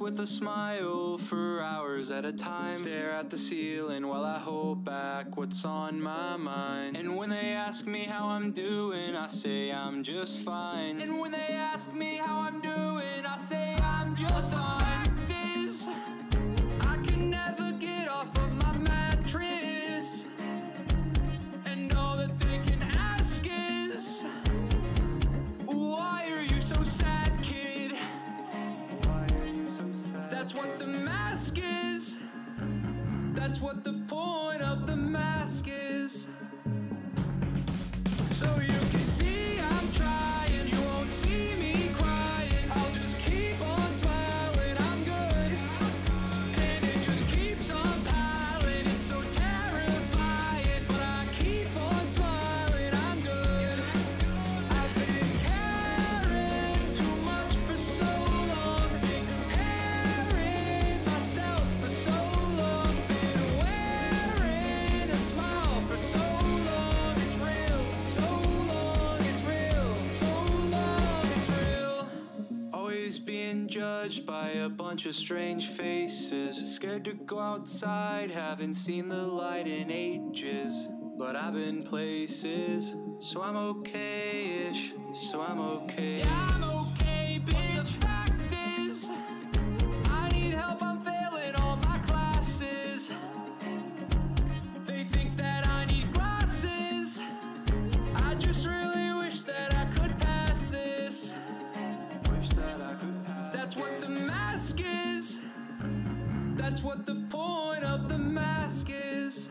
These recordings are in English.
with a smile for hours at a time. Stare at the ceiling while I hold back what's on my mind. And when they ask me how I'm doing, I say I'm just fine. And when they ask me how I'm doing, I say I'm just fine. What the point Always being judged by a bunch of strange faces. Scared to go outside, haven't seen the light in ages. But I've been places, so I'm okay ish, so I'm okay. Yeah, I'm That's what the point of the mask is.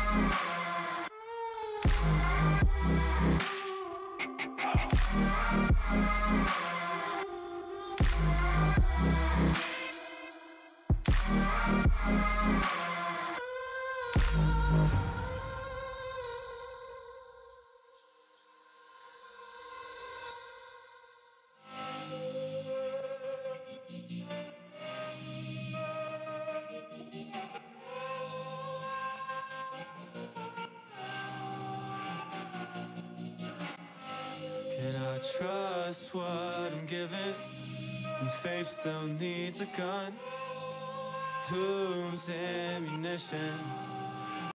Trust what I'm given? And faith still needs a gun. Whose ammunition?